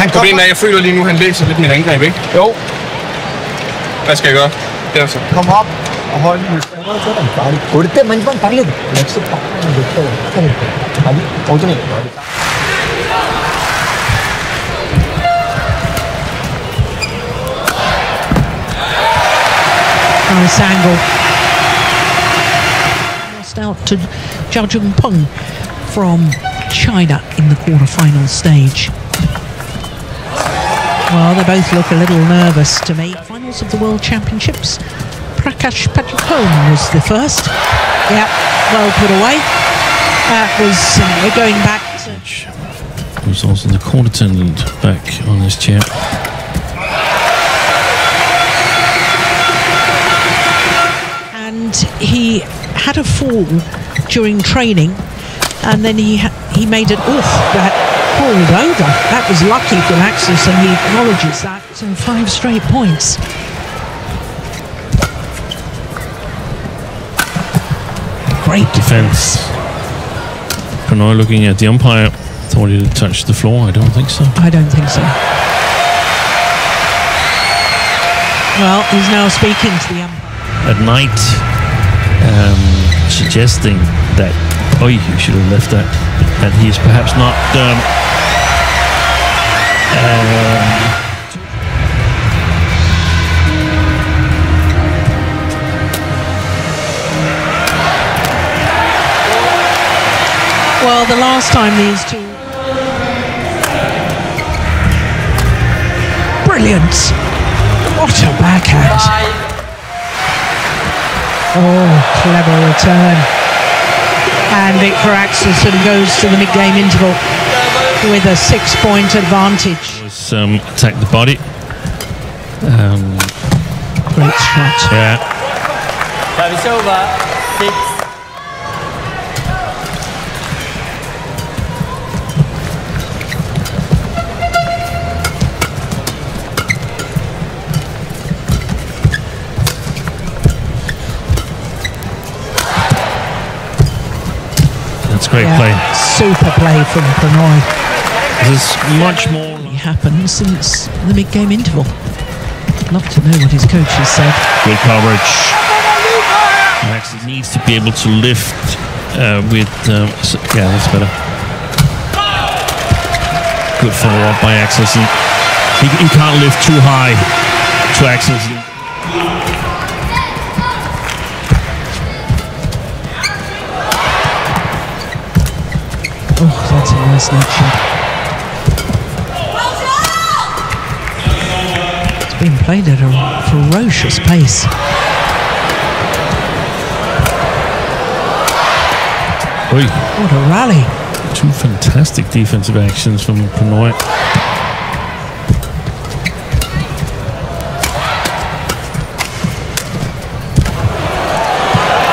Han Problemet kommer. er, at jeg føler lige nu, han læser lidt mit angreb, ikke? Jo. Hvad skal jeg gøre? Det er så. Kom op og hold den. കൊടുത്ത മഞ്ഞപ്പം പറഞ്ഞത് next അത് order Harris angle. Out to Zhao Junpeng from China in the quarterfinal stage. Well, they both look a little nervous to me. Finals of the World Championships. Prakash Padukone was the first. Yeah, well put away. That was uh, we're going back to Who's also the court attendant back on his chair. and he had a fall during training, and then he ha- he made it off that pulled over. That was lucky for Axis, and he acknowledges that. So five straight points. Great Defense. Prannoy looking at the umpire. Thought he had touched the floor. I don't think so. I don't think so. Well, he's now speaking to the umpire. At night, um, suggesting that, oh, you should have left that. And he's perhaps not. Um, um, Well, the last time these two. Brilliant! What a backhand! Oh, clever return. And Viktor Axelsen goes to the mid-game interval with a six-point advantage. was um, attack the body. Um, Great shot. yeah. Service over. Six. Great Yeah, play. Super play from Prannoy. There's much more. Happened since the mid-game interval. Love to know what his coach has said. Good coverage. Max needs to be able to lift uh, with. Um, yeah, that's better. Good follow up by Axelsen. He, he can't lift too high to Axelsen. Oh, that's a nice net shot. It's been played at a ferocious pace. What a rally. two fantastic defensive actions from Prannoy.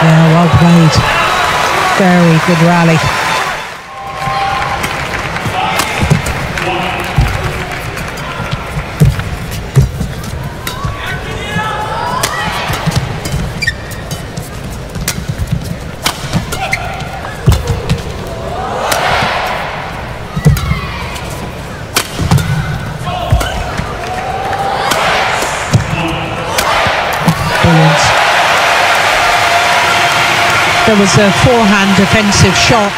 Yeah, well played. Very good rally. There was a forehand defensive shot.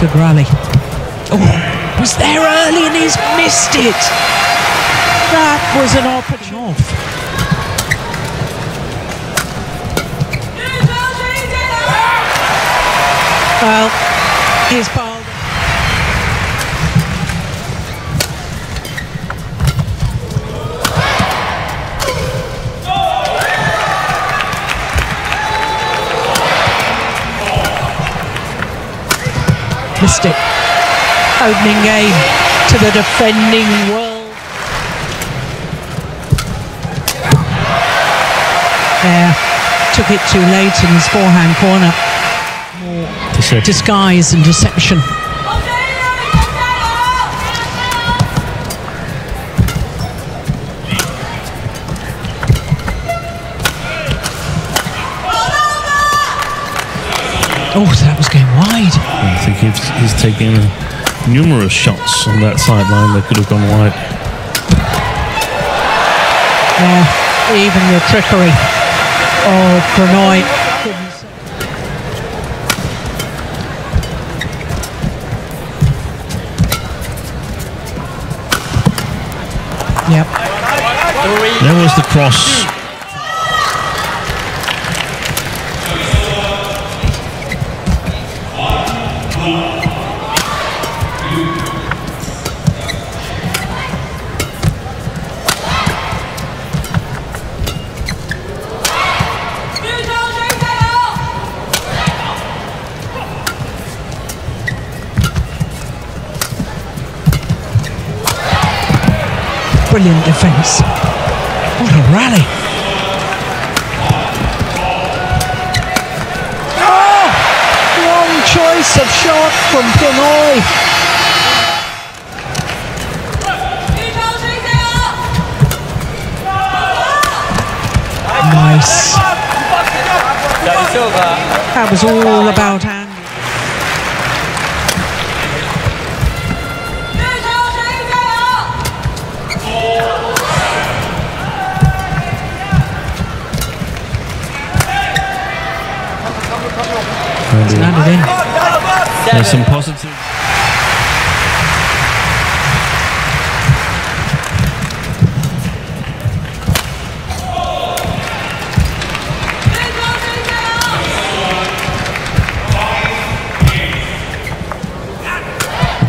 Good rally. Oh, was there early and he's missed it. That was an opportunity off. Well, he's bowled. Missed it. Opening game to the defending world. Yeah, took it too late in his forehand corner. Deception. Disguise and deception. Oh, that was going wide. I think he's, he's taken numerous shots on that sideline that could have gone wide. Yeah, even the trickery of Prannoy. Yep. There was the cross. Brilliant defence. What a rally. Oh! Wrong choice of shot from Prannoy. Nice. That was all about In. there's some positive.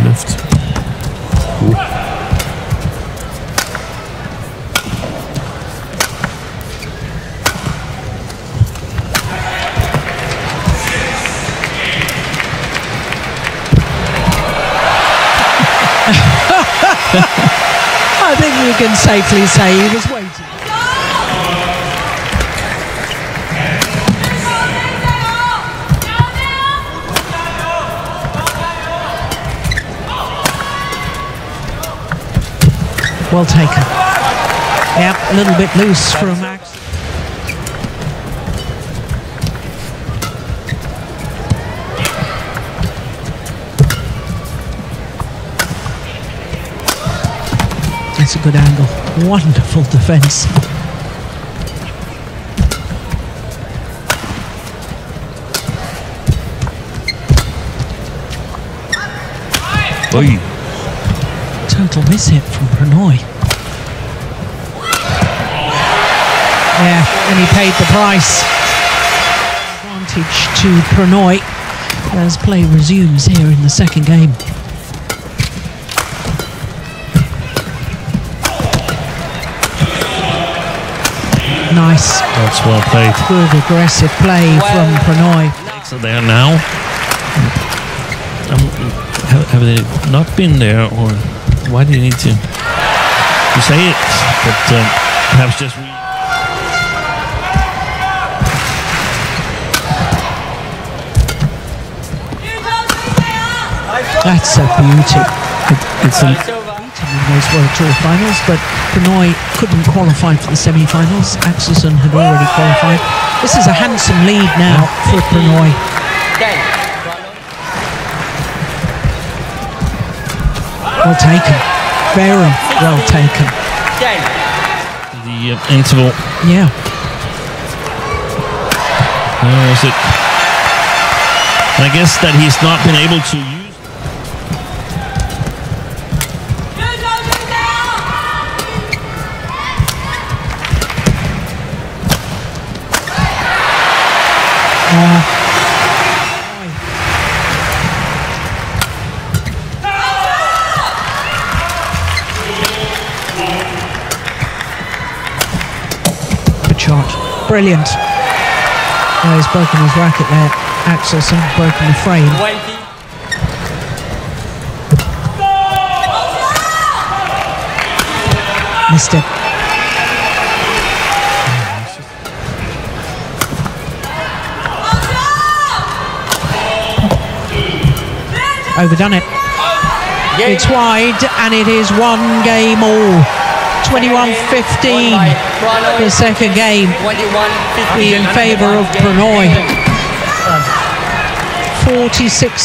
Lift. You can safely say he was waiting. Well taken. Yep, a little bit loose from That's a good angle. Wonderful defence. Oy. Total miss hit from Prannoy. Yeah, and he paid the price. Advantage to Prannoy as play resumes here in the second game. Nice, That's well played. good aggressive play from Prannoy. So they are now. Um, have, have they not been there, or why do you need to? You say it, but um, perhaps just. Re- That's a beauty. it's a, Service over. In those World Tour finals, but Benoit couldn't qualify for the semi-finals. Axelsen had already qualified. This is a handsome lead now for. Ten. Well taken. Very well taken. The uh, interval. Yeah. Where is it? And I guess that he's not been able to shot. Brilliant. He's broken his racket there, Access and broken the frame. Missed it. Overdone it. It's wide, and it is one game all. 21-15 the second game 21 in favour of Prannoy. 46